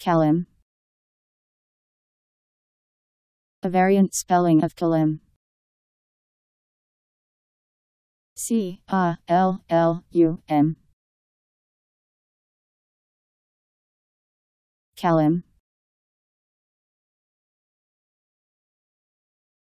Kalim, A variant spelling of Kalim. C A L L U M. Kalim.